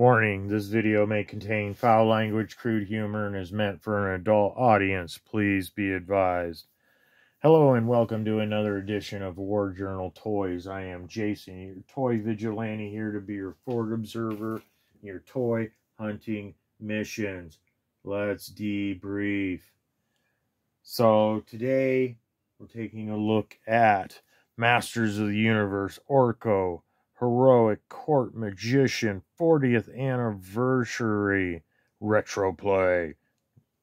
Warning, this video may contain foul language, crude humor, and is meant for an adult audience. Please be advised. Hello and welcome to another edition of War Journal Toys. I am Jason, your toy vigilante here to be your Ford observer, your toy hunting missions. Let's debrief. So today we're taking a look at Masters of the Universe Orko Heroic Court Magician 40th Anniversary Retro Play.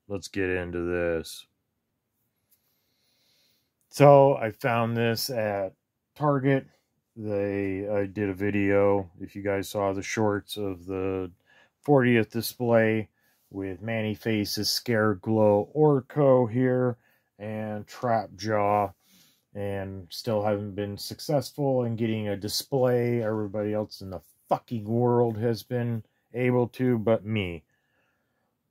Let's get into this. So I found this at Target. They I did a video, if you guys saw the shorts of the 40th display with Man-E-Faces Scare Glow Orko here and Trap Jaw and still haven't been successful in getting a display. Everybody else in the fucking world has been able to, but me.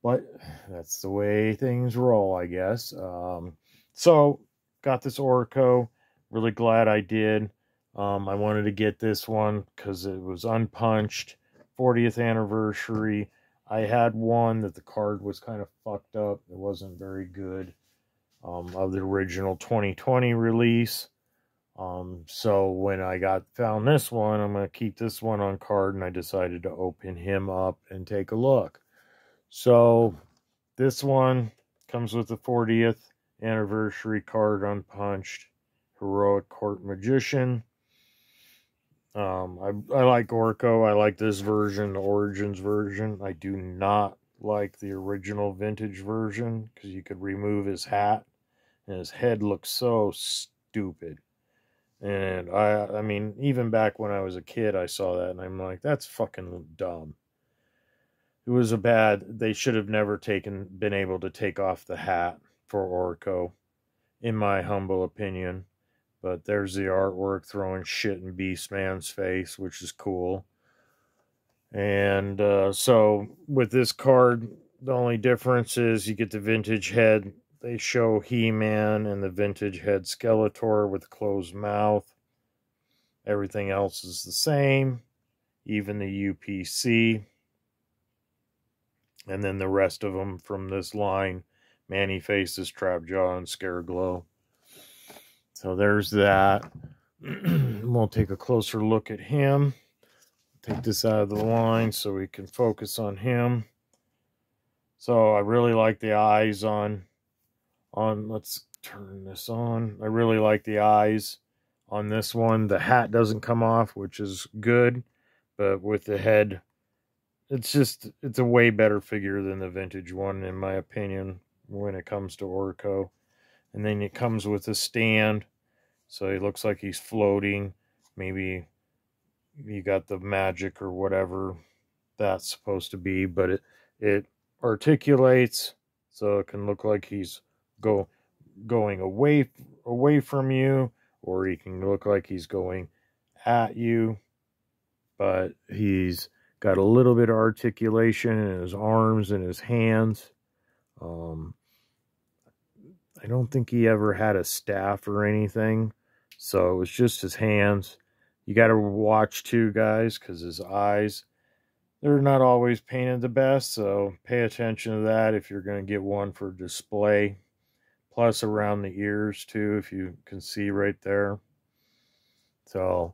But that's the way things roll, I guess. Um, so, got this Orko. Really glad I did. Um, I wanted to get this one because it was unpunched. 40th anniversary. I had one that the card was kind of fucked up. It wasn't very good um, of the original 2020 release. Um, so when I got found this one, I'm going to keep this one on card, and I decided to open him up and take a look. So this one comes with the 40th anniversary card unpunched heroic court magician. Um, I, I like Orko. I like this version, the Origins version. I do not like the original vintage version because you could remove his hat and his head looks so stupid. And I, I mean, even back when I was a kid, I saw that and I'm like, that's fucking dumb. It was a bad. They should have never taken, been able to take off the hat for Orko, in my humble opinion. But there's the artwork throwing shit in Beastman's face, which is cool. And uh, so with this card, the only difference is you get the vintage head they show He-Man and the vintage head Skeletor with closed mouth. Everything else is the same, even the UPC. And then the rest of them from this line, Man-E-Faces, Trapjaw, and Scareglow. So there's that. we'll take a closer look at him. Take this out of the line so we can focus on him. So I really like the eyes on on let's turn this on. I really like the eyes on this one. The hat doesn't come off which is good but with the head it's just it's a way better figure than the vintage one in my opinion when it comes to orko. And then it comes with a stand so it looks like he's floating. Maybe you got the magic or whatever that's supposed to be but it it articulates so it can look like he's go going away away from you or he can look like he's going at you. But he's got a little bit of articulation in his arms and his hands. Um, I don't think he ever had a staff or anything so it was just his hands. You got to watch too guys because his eyes they're not always painted the best so pay attention to that if you're going to get one for display plus around the ears too, if you can see right there. So,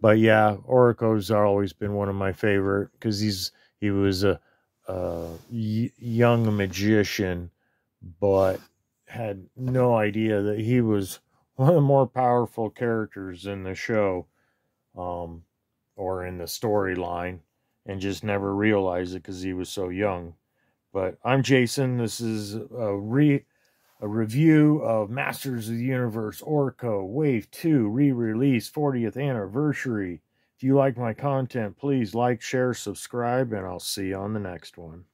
but yeah, Orko's always been one of my favorite because he's he was a, a young magician, but had no idea that he was one of the more powerful characters in the show, um, or in the storyline, and just never realized it because he was so young. But I'm Jason. This is a re a review of Masters of the Universe Orko Wave 2 re-release 40th anniversary. If you like my content, please like, share, subscribe, and I'll see you on the next one.